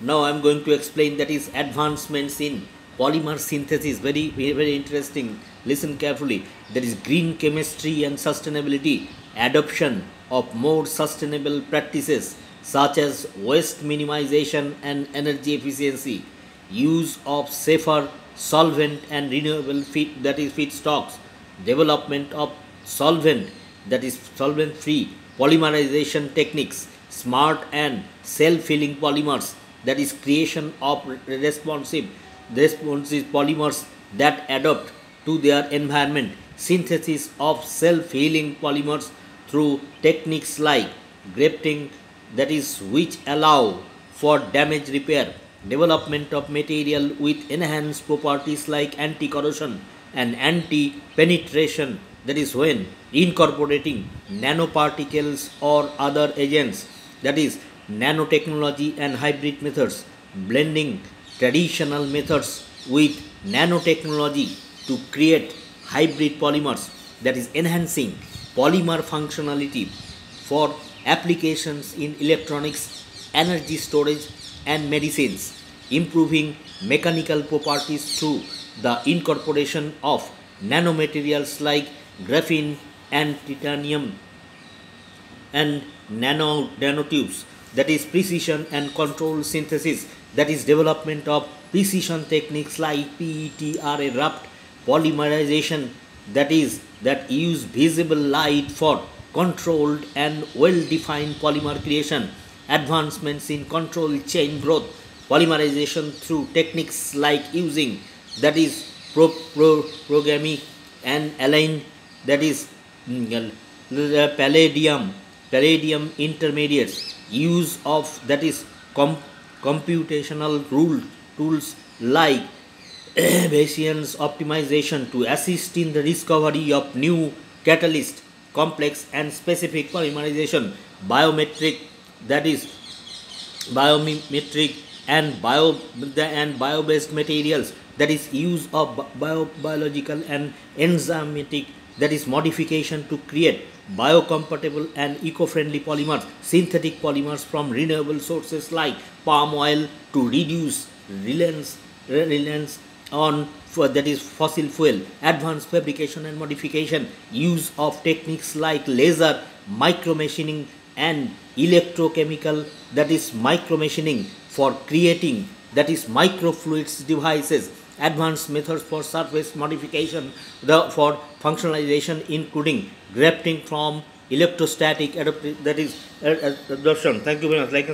now I'm going to explain that is advancements in polymer synthesis. Very, very, interesting. Listen carefully. There is green chemistry and sustainability, adoption of more sustainable practices such as waste minimization and energy efficiency, use of safer solvent and renewable feed that is feedstocks, development of solvent that is solvent free polymerization techniques, smart and self-healing polymers that is creation of responsive responsive polymers that adapt to their environment, synthesis of self-healing polymers through techniques like grafting that is which allow for damage repair, development of material with enhanced properties like anti-corrosion and anti-penetration. That is when incorporating nanoparticles or other agents that is nanotechnology and hybrid methods blending traditional methods with nanotechnology to create hybrid polymers that is enhancing polymer functionality for applications in electronics, energy storage and medicines, improving mechanical properties through the incorporation of nanomaterials like graphene and titanium and nano nanotubes that is precision and control synthesis that is development of precision techniques like PET erupt polymerization that is that use visible light for controlled and well-defined polymer creation advancements in control chain growth polymerization through techniques like using that is pro, pro, programming and align that is mm, palladium palladium intermediates use of that is com, computational rule tools like Bayesian's optimization to assist in the discovery of new catalyst complex and specific polymerization biometric that is biometric and bio and bio-based materials that is use of bio, biological and enzymatic that is modification to create biocompatible and eco-friendly polymers, synthetic polymers from renewable sources like palm oil to reduce reliance, reliance on that is fossil fuel, advanced fabrication and modification, use of techniques like laser, micromachining and electrochemical that is micromachining for creating that is microfluids devices advanced methods for surface modification the, for functionalization including grafting from electrostatic that is uh, uh, adoption. Thank you very much. Like